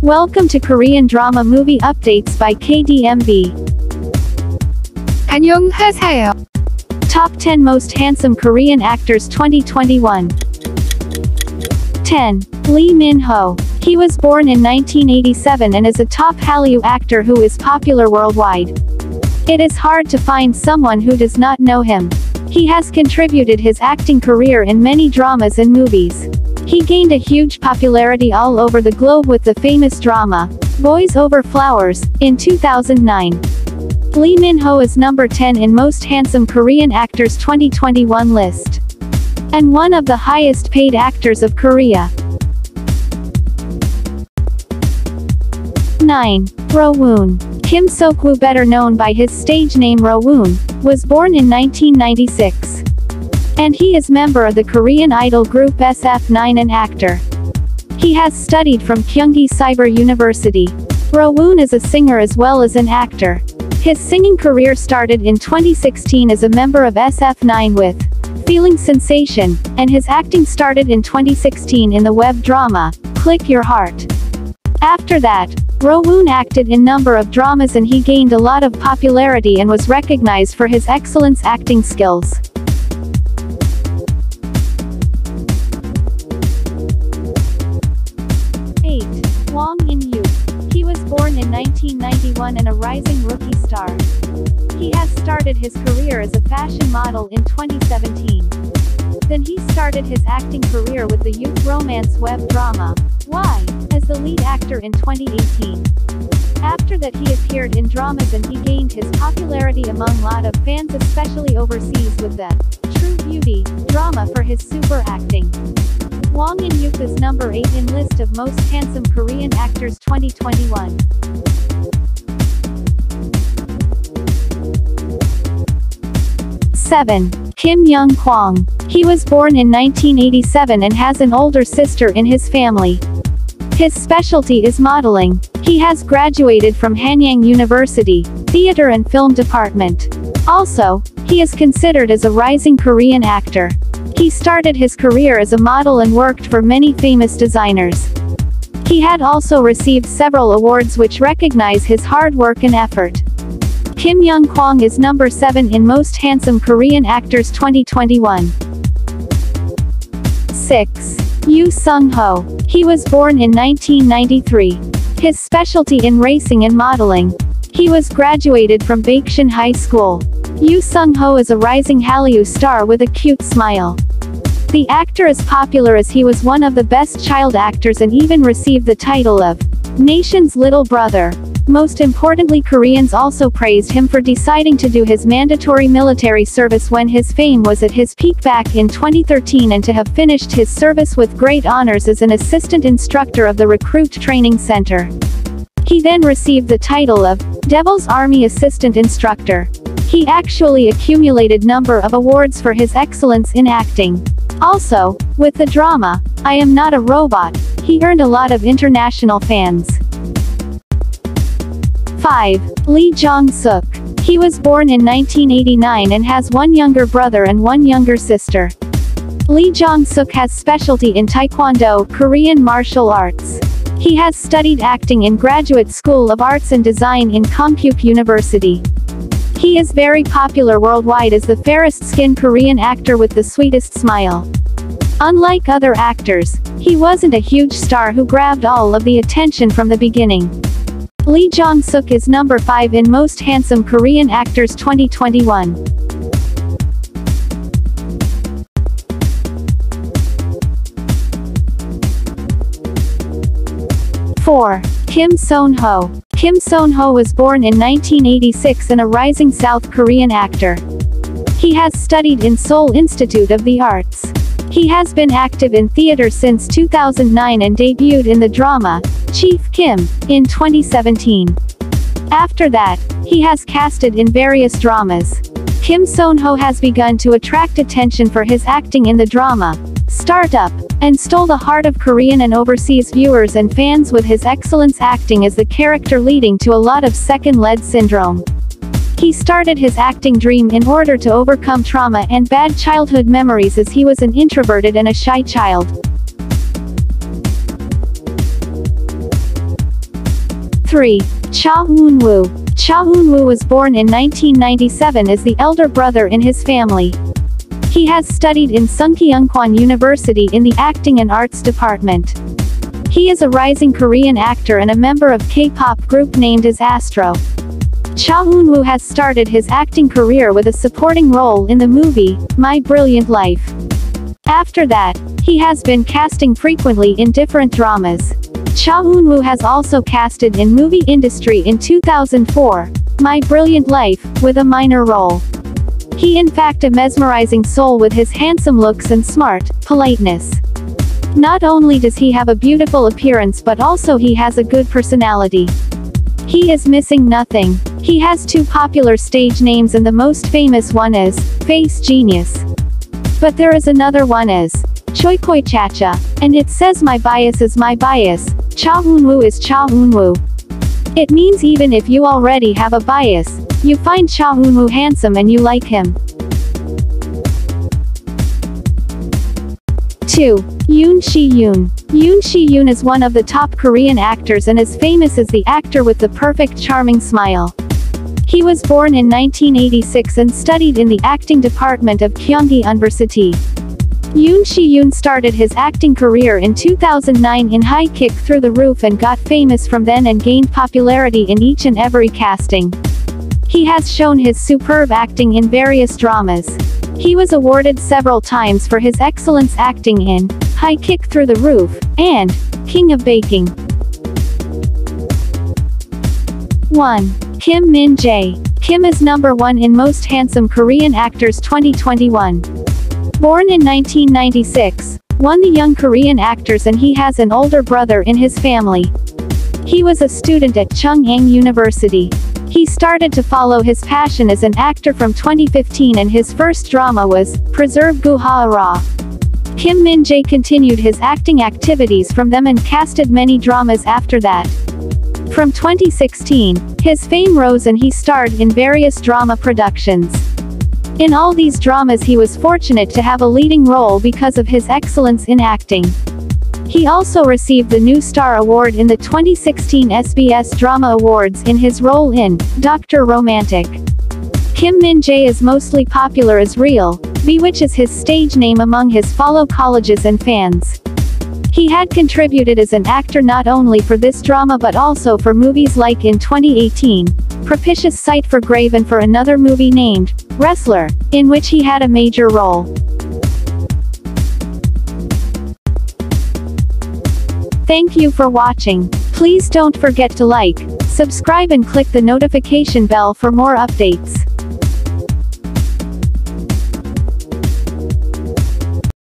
Welcome to Korean Drama Movie Updates by KDMB. 안녕하세요. Top 10 Most Handsome Korean Actors 2021. 10. Lee Min-ho. He was born in 1987 and is a top Hallyu actor who is popular worldwide. It is hard to find someone who does not know him. He has contributed his acting career in many dramas and movies. He gained a huge popularity all over the globe with the famous drama, Boys Over Flowers, in 2009. Lee Min-ho is number 10 in Most Handsome Korean Actors 2021 list. And one of the highest paid actors of Korea. 9. Rowoon. Kim Seok-woo better known by his stage name Rowoon, was born in 1996. And he is member of the Korean idol group SF9 and actor. He has studied from Kyunghee Cyber University. Rowoon is a singer as well as an actor. His singing career started in 2016 as a member of SF9 with Feeling Sensation, and his acting started in 2016 in the web drama, Click Your Heart. After that, Rowoon acted in number of dramas and he gained a lot of popularity and was recognized for his excellence acting skills. 1991 and a rising rookie star. He has started his career as a fashion model in 2017. Then he started his acting career with the youth romance web drama, Why, as the lead actor in 2018. After that he appeared in dramas and he gained his popularity among lot of fans especially overseas with the True Beauty drama for his super acting. Hwang In-youp is number 8 in list of most handsome Korean actors 2021. 7. Kim Young Kwang. He was born in 1987 and has an older sister in his family. His specialty is modeling. He has graduated from Hanyang University, Theater and Film Department. Also, he is considered as a rising Korean actor. He started his career as a model and worked for many famous designers. He had also received several awards which recognize his hard work and effort. Kim Young Kwang is number 7 in Most Handsome Korean Actors 2021. 6. Yoo Seung-ho. He was born in 1993. His specialty in racing and modeling. He was graduated from Baekshin High School. Yoo Seung-ho is a rising Hallyu star with a cute smile. The actor is popular as he was one of the best child actors and even received the title of Nation's Little Brother. Most importantly Koreans also praised him for deciding to do his mandatory military service when his fame was at his peak back in 2013 and to have finished his service with great honors as an assistant instructor of the Recruit Training Center. He then received the title of Devil's Army Assistant Instructor. He actually accumulated number of awards for his excellence in acting. Also, with the drama, I Am Not a Robot, he earned a lot of international fans. 5. Lee Jong-suk. He was born in 1989 and has one younger brother and one younger sister. Lee Jong-suk has specialty in Taekwondo, Korean martial arts. He has studied acting in Graduate School of Arts and Design in Konkuk University. He is very popular worldwide as the fairest skinned Korean actor with the sweetest smile. Unlike other actors, he wasn't a huge star who grabbed all of the attention from the beginning. Lee Jong-suk is number 5 in Most Handsome Korean Actors 2021. Four. Kim Seon-ho. Kim Seon-ho was born in 1986 and a rising South Korean actor. He has studied in Seoul Institute of the Arts. He has been active in theater since 2009 and debuted in the drama, Chief Kim, in 2017. After that, he has casted in various dramas. Kim Seon-ho has begun to attract attention for his acting in the drama, Startup, and stole the heart of Korean and overseas viewers and fans with his excellence acting as the character leading to a lot of second lead syndrome. He started his acting dream in order to overcome trauma and bad childhood memories as he was an introverted and a shy child. 3. Cha Eun-woo. Cha Eun-woo was born in 1997 as the elder brother in his family. He has studied in Sungkyunkwan University in the Acting and Arts Department. He is a rising Korean actor and a member of K-pop group named as Astro. Cha Eun-woo has started his acting career with a supporting role in the movie, My Brilliant Life. After that, he has been casting frequently in different dramas. Cha Eun-woo has also casted in movie industry in 2004, My Brilliant Life, with a minor role. He in fact a mesmerizing soul with his handsome looks and smart, politeness. Not only does he have a beautiful appearance but also he has a good personality. He is missing nothing. He has two popular stage names and the most famous one is, Face Genius. But there is another one is, Choi Koi Chacha, and it says my bias is my bias, Cha Eun-woo is Cha Eun-woo. It means even if you already have a bias, you find Cha Eun-woo handsome and you like him. 2. Yoon Shi-yoon. Yoon Shi-yoon is one of the top Korean actors and is famous as the actor with the perfect charming smile. He was born in 1986 and studied in the acting department of Kyunghee University. Yoon Shi-yoon started his acting career in 2009 in High Kick Through the Roof and got famous from then and gained popularity in each and every casting. He has shown his superb acting in various dramas. He was awarded several times for his excellence acting in High Kick Through the Roof and King of Baking. 1. Kim Min Jae. Kim is number 1 in Most Handsome Korean Actors 2021. Born in 1996, won the Young Korean Actors and he has an older brother in his family. He was a student at Chung-Ang University. He started to follow his passion as an actor from 2015 and his first drama was, Persevere Goo Hae Ra. Kim Min Jae continued his acting activities from them and casted many dramas after that. From 2016, his fame rose and he starred in various drama productions. In all these dramas he was fortunate to have a leading role because of his excellence in acting. He also received the New Star Award in the 2016 SBS Drama Awards in his role in Dr. Romantic. Kim Min Jae is mostly popular as Real, which is his stage name among his fellow colleges and fans. He had contributed as an actor not only for this drama but also for movies like in 2018, Propitious Sight for Grave and for another movie named, Wrestler, in which he had a major role. Thank you for watching. Please don't forget to like, subscribe and click the notification bell for more updates.